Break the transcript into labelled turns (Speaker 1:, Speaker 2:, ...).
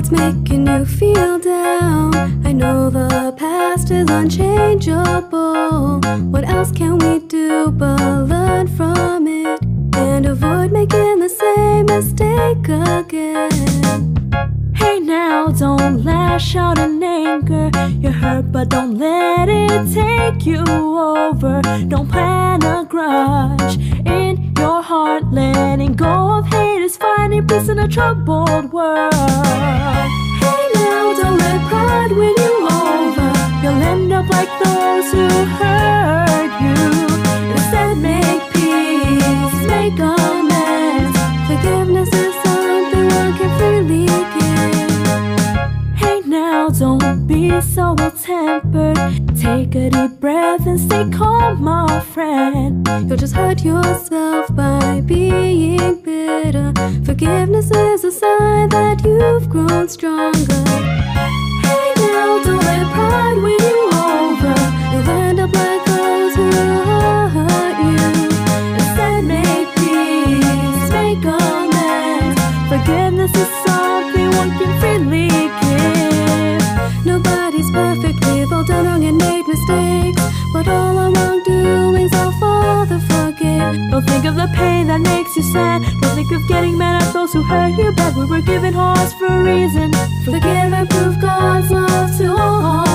Speaker 1: what's making you feel down. I know the past is unchangeable. What else can we do but learn from it and avoid making the same mistake again?
Speaker 2: Hey now, don't lash out in anger. You're hurt, but don't let it take you over. Don't plan a grudge is finding peace in a troubled world. Be so well tempered. Take a deep breath and stay calm, my friend.
Speaker 1: You'll just hurt yourself by being bitter. Forgiveness is a sign that you've grown stronger. mistakes. But all our wrongdoings, I'll forgive.
Speaker 2: Don't think of the pain that makes you sad. Don't think of getting mad at those who hurt you bad. We were given hearts for a reason.
Speaker 1: Forgive and prove God's love to all.